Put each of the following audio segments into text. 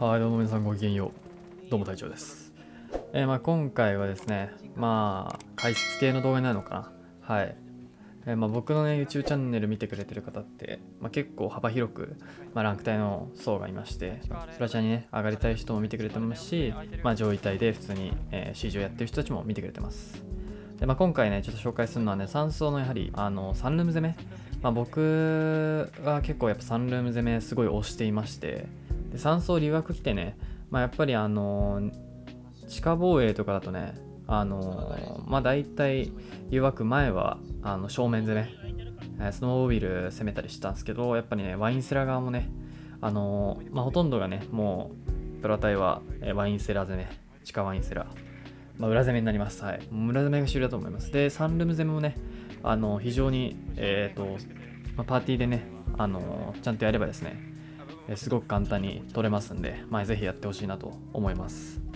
はい、どうも皆さんごきげんよう。どうも隊長です。えーまあ、今回はですね、まあ、解説系の動画になるのかな。はい。えーまあ、僕のね、YouTube チャンネル見てくれてる方って、まあ、結構幅広く、まあ、ランク帯の層がいまして、スラチャにね、上がりたい人も見てくれてますし、まあ、上位帯で普通に、えー、CG をやってる人たちも見てくれてます。でまあ、今回ね、ちょっと紹介するのはね、3層のやはり、あの、サンルーム攻め。まあ、僕は結構やっぱサンルーム攻めすごい推していまして、で3層留学来てね、まあ、やっぱりあの地下防衛とかだとねあのまあ大体留学前はあの正面攻めえースノーモービル攻めたりしたんですけどやっぱりねワインセラ側もねあのまあほとんどがねもうプラタイはえーワインセラ攻め地下ワインセラまあ、裏攻めになります。はい。裏攻めが主流だと思います。で、サンルーム攻めもね、あの、非常に、えっ、と、まあ、パーティーでね、あの、ちゃんとやればですね、えーすごく簡単に取れますんで、まあ、ぜひやってほしいなと思います。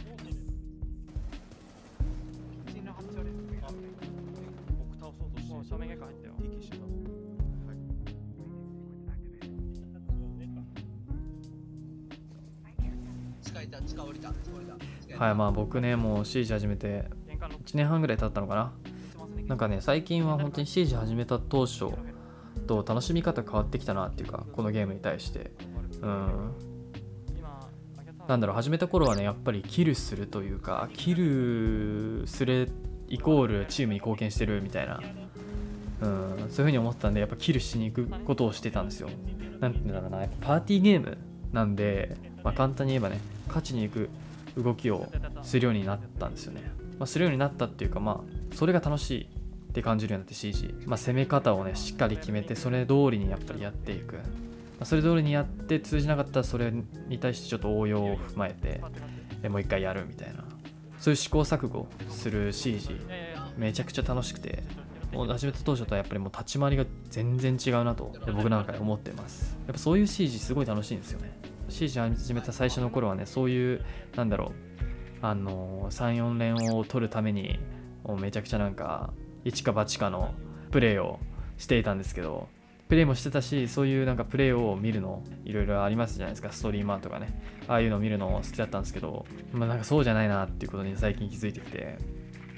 はい、まあ僕ね、もう CG 始めて玄関の1年半ぐらい経ったのかな。なんかね、最近は本当に CG 始めた当初と楽しみ方変わってきたなっていうか、このゲームに対して。うん。今、なんだろう、始めた頃はね、やっぱりキルするというか、キルするイコールチームに貢献してるみたいな、うん、そういう風に思ったんで、やっぱキルしに行くことをしてたんですよ。なんて言うんだろうな、やっぱパーティーゲームなんで、まあ、簡単に言えばね、勝ちに行く動きをするようになったんですよね。まあ、するようになったっていうか、まあ、それが楽しいって感じるようになって CG。まあ、攻め方をね、しっかり決めて、それ通りにやっぱりやっていく。それ通りにやって通じなかったらそれに対してちょっと応用を踏まえてもう一回やるみたいな。そういう試行錯誤する CG めちゃくちゃ楽しくてもう始めた当初とはやっぱりもう立ち回りが全然違うなと僕なんかで思ってます。やっぱそういう CG すごい楽しいんですよね。CG 始めた最初の頃はねそういうなんだろうあの34連を取るためにもうめちゃくちゃなんか一か八かのプレーをしていたんですけどプレイもしてたしそういうなんかプレイを見るのいろいろありますじゃないですか。ストリーマーとかね。ああいうの見るの好きだったんですけどまあなんかそうじゃないなっていうことに最近気づいてきて。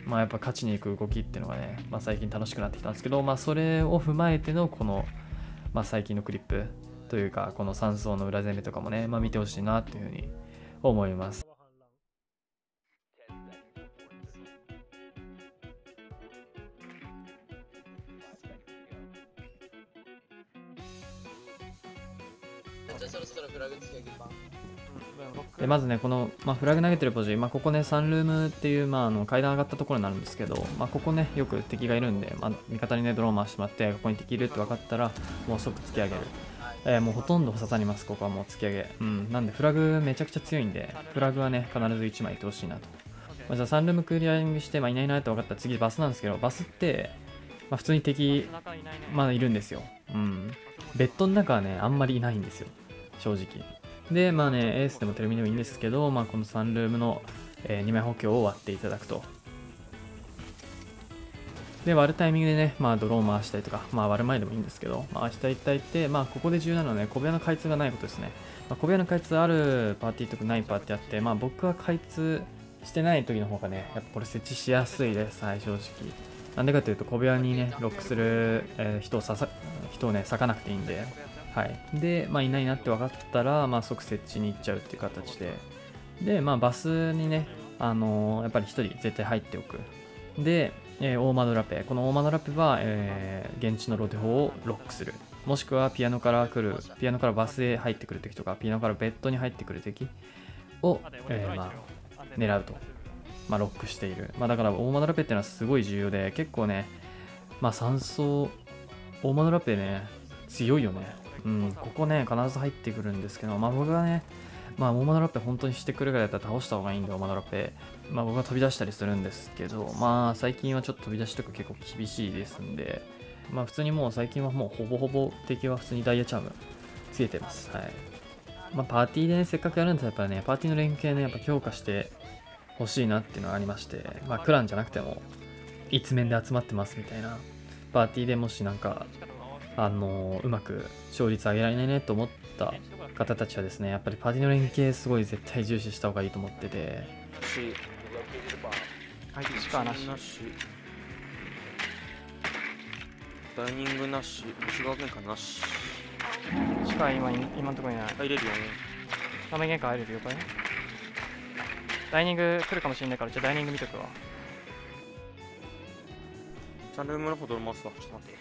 まあやっぱ勝ちに行く動きっていうのがね、まあ、最近楽しくなってきたんですけどまあそれを踏まえてのこの、まあ、最近のクリップというかこの3層の裏攻めとかもね、まあ、見てほしいなっていうふうに思います。じゃあそろそろフラグつけ上げば。でまずねこの、まあ、フラグ投げてるポジ、まあ、ここねサンルームっていう、まあ、あの階段上がったところになるんですけど、まあ、ここねよく敵がいるんで、まあ、味方にねドローン回してもらってここに敵いるって分かったらもう即突き上げる、えーもうほとんど刺さりますここはもう突き上げうんなんでフラグめちゃくちゃ強いんでフラグはね必ず1枚いってほしいなと、まあ、じゃあサンルームクリアリングして、まあ、いないなって分かったら次バスなんですけどバスって、まあ、普通に敵中いないね。まだいるんですよ。うん。ベッドの中はね、あんまりいないんですよ。正直。で、まあね、エースでもテレビでもいいんですけど、まあこのサンルームの、え2枚補強を割っていただくと。で、割るタイミングでね、まあドローン回したりとか、まあ割る前でもいいんですけど、回したりいって、まあここで重要なのはね、小部屋の開通がないことですね。まあ、小部屋の開通あるパーティーとかないパーティーあって、まあ僕は開通してない時の方がね、やっぱこれ設置しやすいです、はい、正直。なんでかというと小部屋にねロックする、えー人を刺さ人をね裂かなくていいんで、はい、で、まあ、いないなって分かったら、まあ、即設置に行っちゃうっていう形で。で、まあ、バスにね、あのーやっぱり1人絶対入っておく。で、えー大窓ラペ。この大窓ラペは、えー現地のロデ法をロックする。もしくはピアノから来るピアノからバスへ入ってくる敵とかピアノからベッドに入ってくる敵を、えーまあ、狙うと。まあ、ロックしている。まあ、だから、大窓ラペっていうのはすごい重要で、結構ね、まあ、3層、大窓ラペね、強いよね。うん、ここね、必ず入ってくるんですけど、まあ、僕はね、まあ、大窓ラペ本当にしてくるぐらいだったら倒した方がいいんで、大窓ラペ。まあ、僕は飛び出したりするんですけど、まあ、最近はちょっと飛び出しとか結構厳しいですんで、まあ、普通にもう最近はもうほぼほぼ敵は普通にダイヤチャームつけてます。はい。まあ、パーティーでね、せっかくやるんだったらね、パーティーの連携ね、やっぱ強化して欲しいなっていうのがありまして、まあ、クランじゃなくても、一面で集まってますみたいな、パーティーでもしなんか、あのうまく勝率上げられないねと思った方たちはですねやっぱりパーティーの連携すごい絶対重視した方がいいと思ってて。しはい地下なし。なしダイニングなし。西側玄関なし。地下今今のところにない。入れるよ。ね正面玄関入れる了解ダイニング来るかもしれないからじゃあダイニング見とくわ。サンルームの方ドル回すわ。ちょっと待って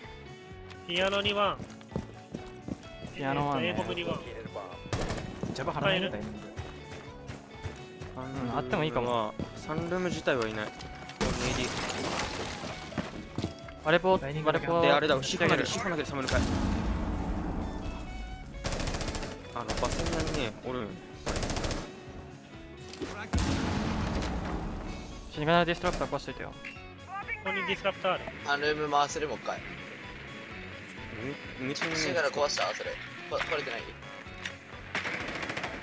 ピアノには、ピアノはね。英語には、ジャブ払えるダイニングサンうん。あってもいいかも。はサンルーム自体はいない。4AD ワレポダイニングだけ。ワレポであれだシフォ投げるるシフォ投げるサムルかいあのバスにねおるん。シニガナディストラクター壊しといてよ。ここにディスラプターある。アンルーム回せるもう一回めめっちゃシンガラ壊した？それ。こ壊れてない？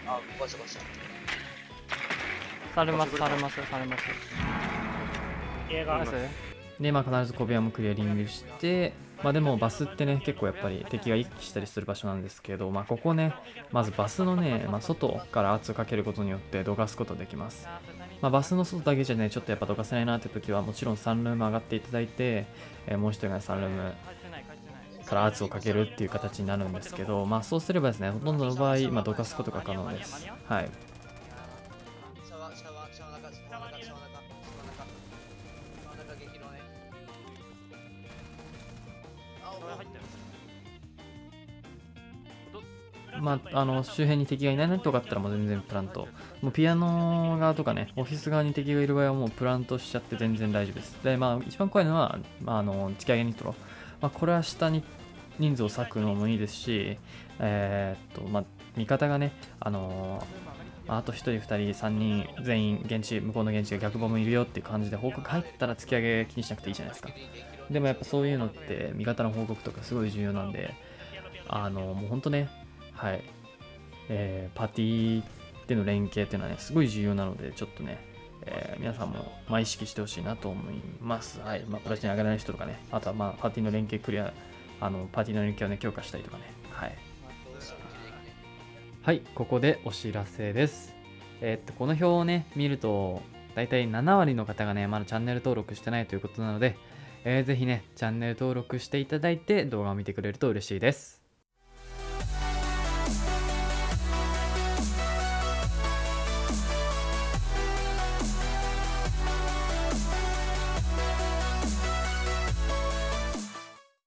あ壊した壊した。サルマスサルマスサルマス映画。ナイスでまあ必ず小部屋もクリアリングしてまあでもバスってね結構やっぱり敵が一気したりする場所なんですけどまあここねまずバスのね、まあ、外から圧をかけることによってどかすことできます。まあ、バスの外だけじゃね、ちょっとやっぱどかせないなって時は、もちろんサンルーム上がっていただいて、えーもう一人がサンルームから圧をかけるっていう形になるんですけど、まあ、そうすればですね、ほとんどの場合、まあ、どかすことが可能です。はい。まあ、あの周辺に敵がいないなとかあったらもう全然プラント。もうピアノ側とかね、オフィス側に敵がいる場合はもうプラントしちゃって全然大丈夫です。で、まあ一番怖いのは、まあ、あの突き上げニトロ。まあ、これは下に人数を割くのもいいですし、えーっと、まあ、味方がね、あのまあと1人、2人、3人、全員、現地、向こうの現地が逆ボムいるよっていう感じで報告入ったら突き上げ気にしなくていいじゃないですか。でもやっぱそういうのって味方の報告とかすごい重要なんで、あのもう本当ね、はい、えーパーティーでの連携っていうのはね、すごい重要なので、ちょっとね、えー皆さんも、まあ、意識してほしいなと思います。はい、まあ、プラチナ上がらない人とかね、あとはまあパーティーの連携クリア、あのパーティーの連携をね、強化したりとかね、はい。はい、ここでお知らせです。えーっと、この表をね、見ると、大体7割の方がね、まだチャンネル登録してないということなので、えーぜひね、チャンネル登録していただいて動画を見てくれると嬉しいです。